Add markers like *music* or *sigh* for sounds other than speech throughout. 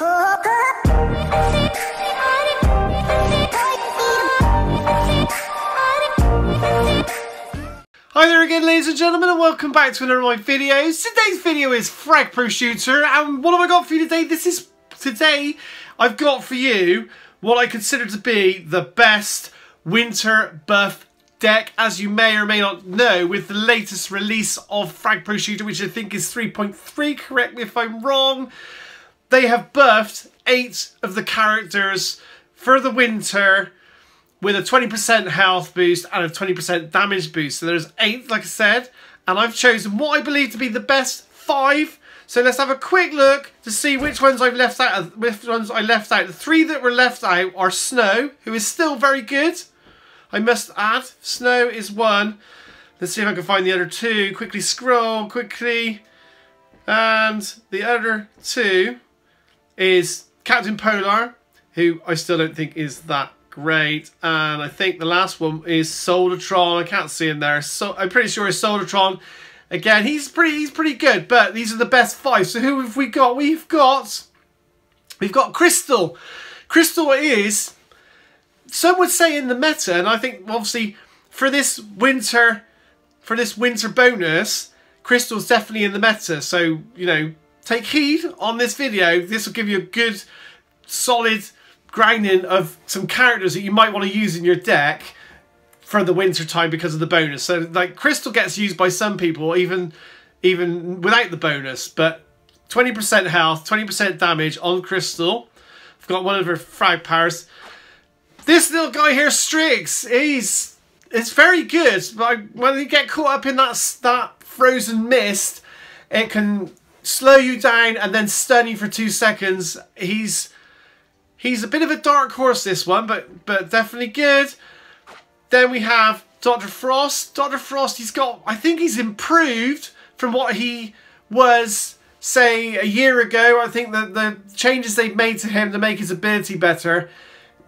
Hi there again ladies and gentlemen and welcome back to another of my videos. Today's video is Frag Pro Shooter and what have I got for you today? This is, today I've got for you what I consider to be the best winter buff deck as you may or may not know with the latest release of Frag Pro Shooter which I think is 3.3, correct me if I'm wrong. They have buffed eight of the characters for the winter with a 20% health boost and a 20% damage boost. So there's eight, like I said, and I've chosen what I believe to be the best five. So let's have a quick look to see which ones I've left out. Which ones I left out. The three that were left out are Snow, who is still very good. I must add, Snow is one. Let's see if I can find the other two. Quickly scroll, quickly. And the other two is Captain Polar, who I still don't think is that great. And I think the last one is Soldatron. I can't see him there. So I'm pretty sure it's Soldatron. Again, he's pretty he's pretty good, but these are the best five. So who have we got? We've got we've got Crystal. Crystal is some would say in the meta, and I think obviously for this winter for this winter bonus, Crystal's definitely in the meta. So, you know, take heed on this video. This will give you a good solid grinding of some characters that you might want to use in your deck for the winter time because of the bonus. So like Crystal gets used by some people even even without the bonus, but 20% health, 20% damage on Crystal. I've got one of her frag powers. This little guy here, Strix, he's it's very good, but when you get caught up in that that frozen mist, it can slow you down and then stun you for two seconds. He's He's a bit of a dark horse, this one, but, but definitely good. Then we have Dr. Frost. Dr. Frost, he's got, I think he's improved from what he was, say, a year ago. I think that the changes they've made to him to make his ability better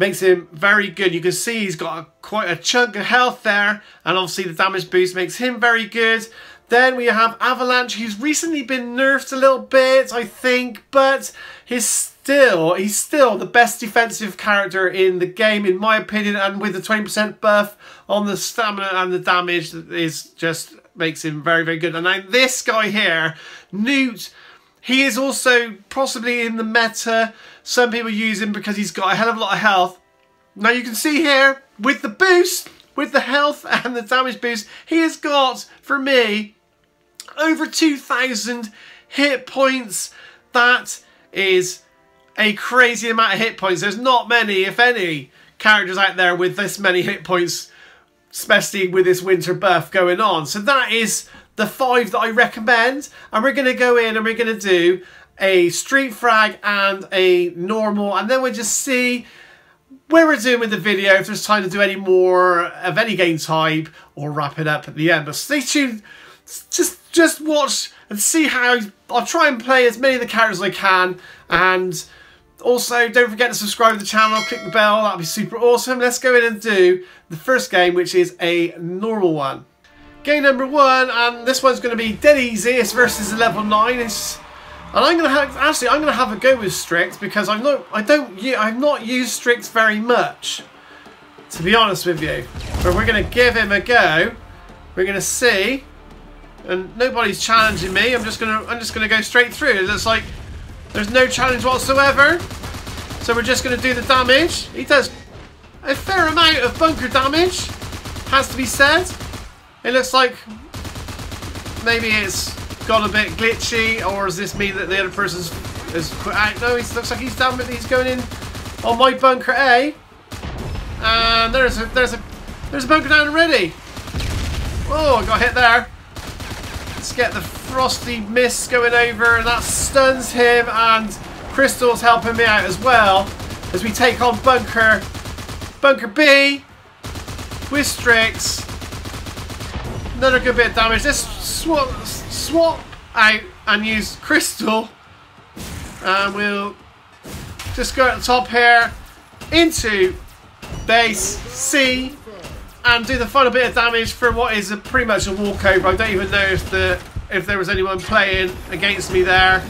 makes him very good. You can see he's got a, quite a chunk of health there, and obviously the damage boost makes him very good. Then we have Avalanche, who's recently been nerfed a little bit, I think, but he's still he's still the best defensive character in the game, in my opinion, and with the 20% buff on the stamina and the damage is just makes him very, very good. And now this guy here, Newt, he is also possibly in the meta. Some people use him because he's got a hell of a lot of health. Now you can see here, with the boost, with the health *laughs* and the damage boost, he has got, for me, over 2,000 hit points. That is a crazy amount of hit points. There's not many, if any, characters out there with this many hit points, especially with this winter buff going on. So that is the five that I recommend. And we're going to go in and we're going to do a street frag and a normal. And then we'll just see where we're doing with the video, if there's time to do any more of any game type or wrap it up at the end. But stay tuned. Just just watch and see how I'll try and play as many of the characters as I can and also don't forget to subscribe to the channel click the bell that'd be super awesome. Let's go in and do the first game which is a normal one. Game number one and this one's going to be dead easy it's versus level 9 it's and I'm gonna have actually I'm gonna have a go with Strix because I'm not I don't I've not used Strix very much to be honest with you. But we're gonna give him a go. We're gonna see and nobody's challenging me. I'm just gonna I'm just gonna go straight through. It looks like there's no challenge whatsoever. So we're just gonna do the damage. He does a fair amount of bunker damage, has to be said. It looks like maybe it's got a bit glitchy, or does this mean that the other person's is out? No, he looks like he's done with he's going in on my bunker A. And there's a there's a there's a bunker down already. Oh, got hit there. Get the frosty mist going over and that stuns him and Crystal's helping me out as well as we take on Bunker Bunker B with Strix. Another good bit of damage. Let's swap, swap out and use Crystal and we'll just go at the top here into base C and do the final bit of damage for what is a, pretty much a walkover. I don't even know if the if there was anyone playing against me there.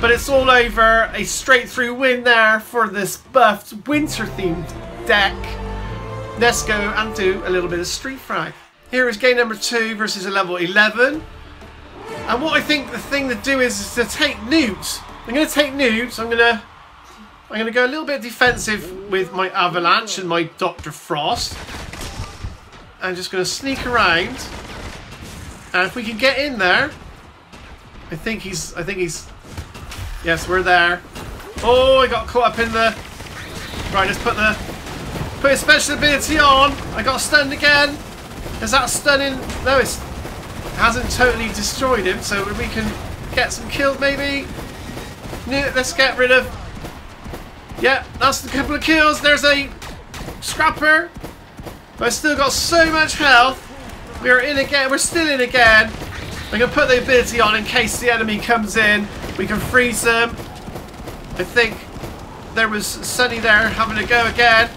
But it's all over. A straight through win there for this buffed winter themed deck. Let's go and do a little bit of Street Frag. Here is game number two versus a level 11. And what I think the thing to do is, is to take Newt. I'm going to take Newt. I'm going to I'm going to go a little bit defensive with my Avalanche and my Dr. Frost. I'm just going to sneak around. And if we can get in there, I think he's, I think he's, yes, we're there. Oh, I got caught up in the, right, let's put the, put his special ability on. I got stunned again. Is that stunning? No, it hasn't totally destroyed him, so we can get some kills maybe. Let's get rid of yeah, that's a couple of kills. There's a scrapper. But I still got so much health. We're in again. We're still in again. Going to put the ability on in case the enemy comes in. We can freeze them. I think there was Sunny there having a go again.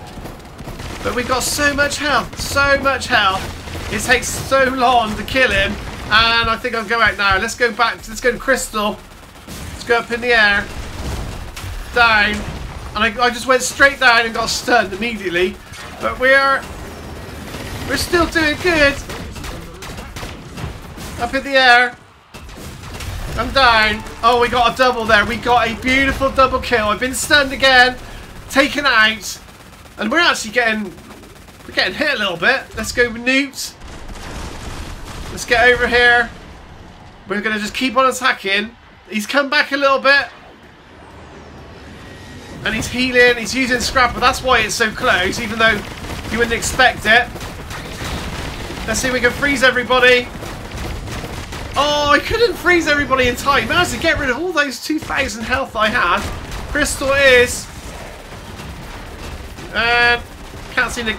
But we've got so much health. So much health. It takes so long to kill him. And I think I'll go out now. Let's go back. Let's go to Crystal. Let's go up in the air. Down. And I, I just went straight down and got stunned immediately. But we're... We're still doing good. Up in the air. I'm down. Oh, we got a double there. We got a beautiful double kill. I've been stunned again. Taken out. And we're actually getting... We're getting hit a little bit. Let's go with Newt. Let's get over here. We're going to just keep on attacking. He's come back a little bit. And he's healing, he's using Scrapper. That's why it's so close, even though you wouldn't expect it. Let's see if we can freeze everybody. Oh, I couldn't freeze everybody in time. Managed to get rid of all those 2,000 health I had. Crystal is... And... Can't seem to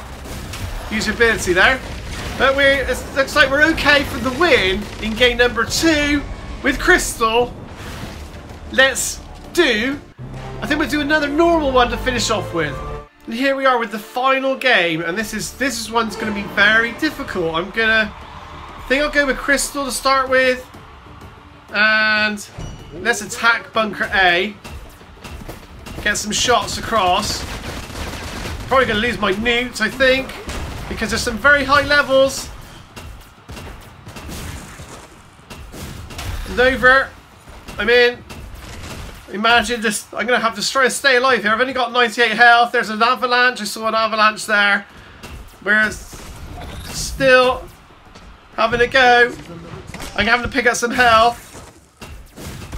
use ability there. But we it looks like we're okay for the win in game number two with Crystal. Let's do I think we'll do another normal one to finish off with. And here we are with the final game, and this is this is one's going to be very difficult. I'm gonna I think I'll go with Crystal to start with, and let's attack Bunker A. Get some shots across. Probably going to lose my newts, I think, because there's some very high levels. And over. I'm in. Imagine just, I'm going to have to try to stay alive here. I've only got 98 health. There's an avalanche. I saw an avalanche there. We're still having a go. I'm having to pick up some health.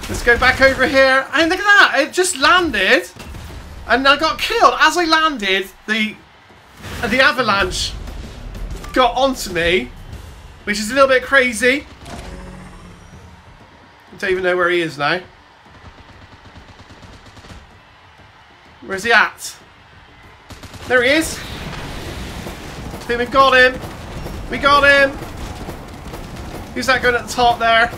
Let's go back over here. And look at that. It just landed. And I got killed. As I landed, the, the avalanche got onto me. Which is a little bit crazy. I don't even know where he is now. Where's he at? There he is. I think we've got him. We got him. Who's that going at the top there?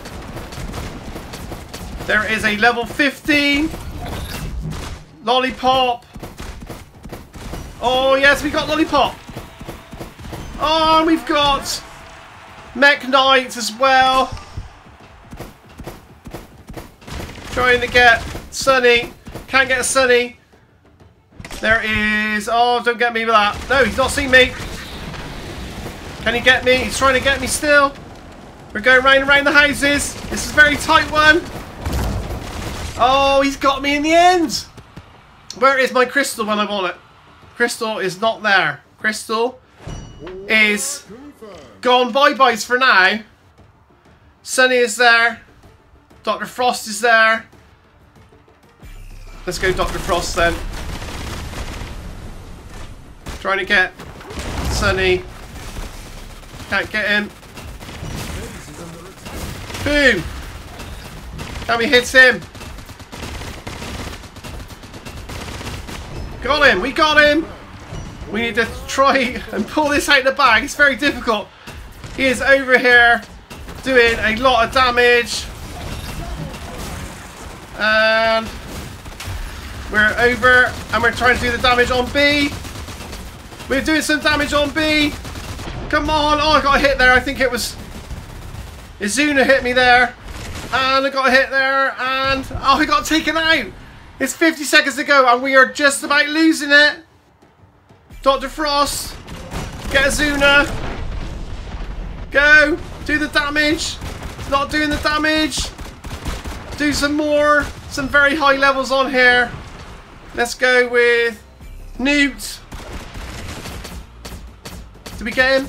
There is a level 15. Lollipop. Oh, yes, we got Lollipop. Oh, we've got Mech Knight as well. Trying to get Sunny. Can't get Sunny. There is... Oh, don't get me with that. No, he's not seen me. Can he get me? He's trying to get me still. We're going round and round the houses. This is a very tight one. Oh, he's got me in the end. Where is my crystal when I want it? Crystal is not there. Crystal is gone bye-byes for now. Sunny is there. Dr. Frost is there. Let's go Dr. Frost then. Trying to get Sunny. Can't get him. Boom! Can we hit him? Got him! We got him! We need to try and pull this out of the bag. It's very difficult. He is over here doing a lot of damage. And we're over and we're trying to do the damage on B. We're doing some damage on B. Come on. Oh, I got hit there. I think it was... Izuna hit me there. And I got hit there. And, oh, he got taken out. It's 50 seconds to go. And we are just about losing it. Dr. Frost. Get Izuna. Go. Do the damage. Not doing the damage. Do some more. Some very high levels on here. Let's go with Newt. Him?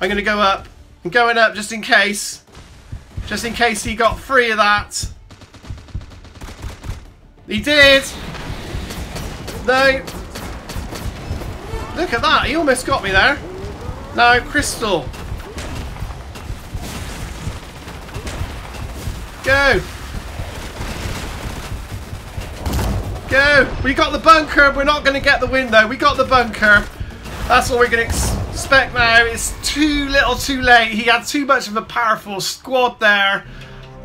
I'm going to go up. I'm going up just in case. Just in case he got free of that. He did. No. Look at that. He almost got me there. No, Crystal. Go. Go. We got the bunker. We're not going to get the win, though. We got the bunker. That's all we're going to expect now. It's too little too late. He had too much of a powerful squad there.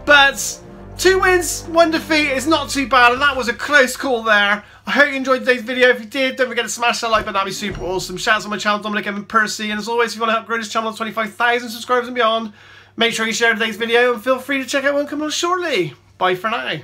But two wins, one defeat is not too bad. And that was a close call there. I hope you enjoyed today's video. If you did, don't forget to smash that like button. That'd be super awesome. Shout out to my channel, Dominic Evan Percy. And as always, if you want to help grow this channel to 25,000 subscribers and beyond, make sure you share today's video and feel free to check out one coming on shortly. Bye for now.